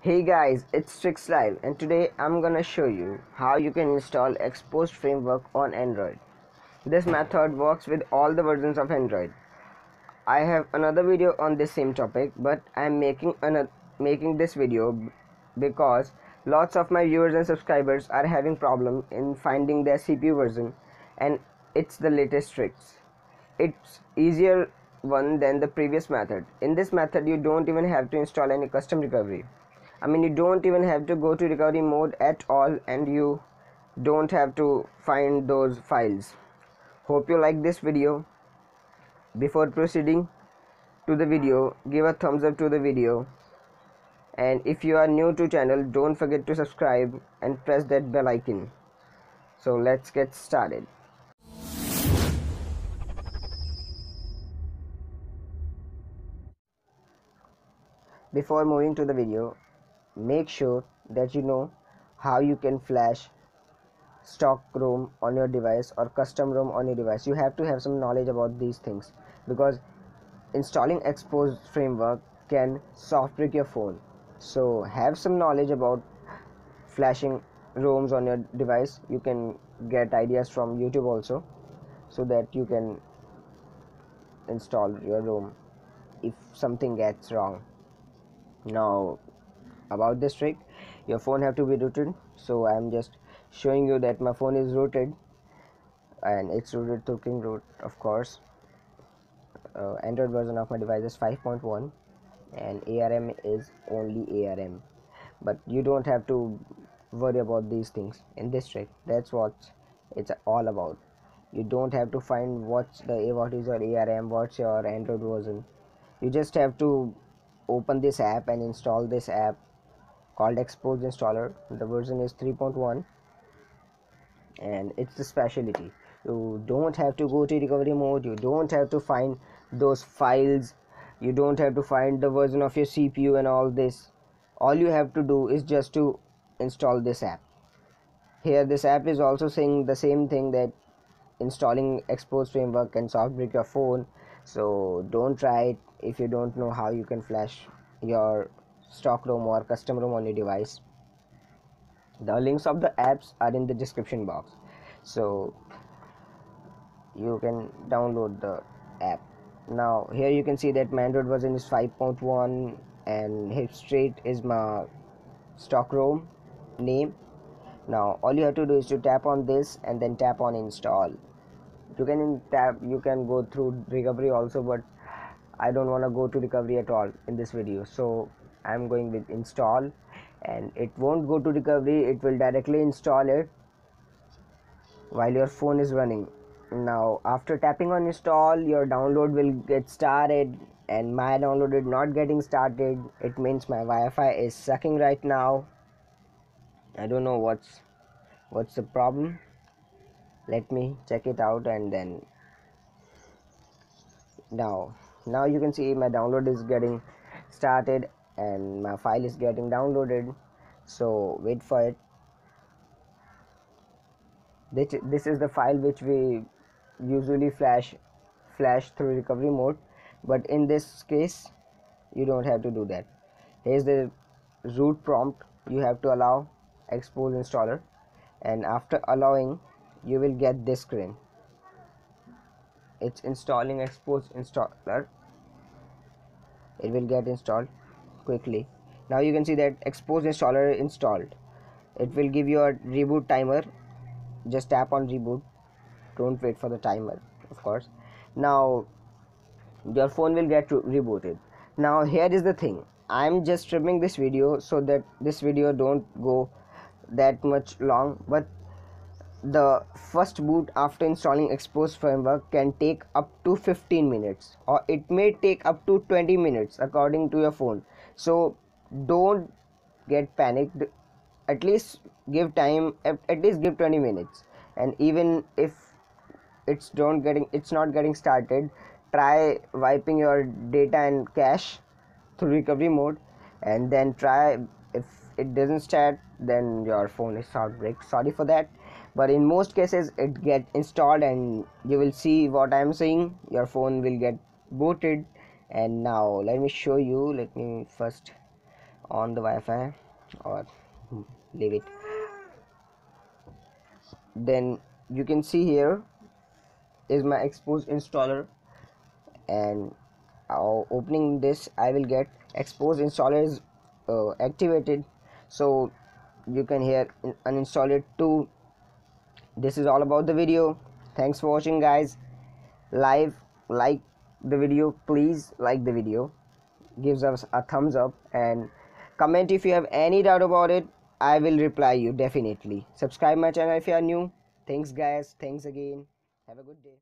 Hey guys, it's Tricks Live and today I'm gonna show you how you can install Xposed framework on Android. This method works with all the versions of Android. I have another video on this same topic but I'm making another making this video because lots of my viewers and subscribers are having problem in finding their CPU version and it's the latest tricks. It's easier one than the previous method. In this method you don't even have to install any custom recovery I mean you don't even have to go to recovery mode at all and you don't have to find those files. Hope you like this video. Before proceeding to the video give a thumbs up to the video. And if you are new to channel don't forget to subscribe and press that bell icon. So let's get started. Before moving to the video make sure that you know how you can flash stock ROM on your device or custom ROM on your device. You have to have some knowledge about these things because installing Xposed framework can soft brick your phone. So have some knowledge about flashing ROMs on your device. You can get ideas from YouTube also so that you can install your ROM if something gets wrong. Now about this trick. Your phone have to be rooted. So i'm just showing you that my phone is rooted. And it's rooted to KingRoot of course. Uh, android version of my device is 5.1 and arm is only arm but you don't have to worry about these things in this trick. That's what it's all about. You don't have to find what's the A what is your arm what's your android version. You just have to open this app and install this app called Xposed installer the version is 3.1 and it's the specialty. You don't have to go to recovery mode. You don't have to find those files. You don't have to find the version of your CPU and all this. All you have to do is just to install this app. Here this app is also saying the same thing that installing Xposed framework can soft brick your phone. So don't try it if you don't know how you can flash your stock ROM or custom ROM on your device. The links of the apps are in the description box. So you can download the app. Now here you can see that my android version is 5.1 and hipstreet is my stock ROM name. Now all you have to do is to tap on this and then tap on install. You can tap you can go through recovery also but i don't want to go to recovery at all in this video. So I'm going with install and it won't go to recovery. It will directly install it while your phone is running. Now after tapping on install your download will get started and my download is not getting started. It means my Wi-Fi is sucking right now. I don't know what's what's the problem. Let me check it out and then. Now now you can see my download is getting started and my file is getting downloaded. So wait for it. This, this is the file which we usually flash flash through recovery mode. But in this case you don't have to do that. Here's the root prompt you have to allow Xposed installer. And after allowing you will get this screen. It's installing Xposed installer. It will get installed quickly. Now you can see that Xposed installer installed. It will give you a reboot timer. Just tap on reboot. Don't wait for the timer of course. Now your phone will get rebooted. Now here is the thing. I'm just trimming this video so that this video don't go that much long but the first boot after installing Xposed framework can take up to 15 minutes or it may take up to 20 minutes according to your phone so don't get panicked. At least give time at least give 20 minutes. And even if it's don't getting it's not getting started try wiping your data and cache through recovery mode. And then try if it doesn't start then your phone is soft brick sorry for that. But in most cases it get installed and you will see what i am saying. Your phone will get booted and now let me show you let me first on the Wi-Fi or leave it. Then you can see here is my Xposed installer. And uh, opening this I will get Xposed installer is uh, activated. So you can here uninstall it too. This is all about the video. Thanks for watching guys. Live like the video please like the video. Gives us a thumbs up and comment if you have any doubt about it. I will reply you definitely. Subscribe my channel if you are new. Thanks guys. Thanks again. Have a good day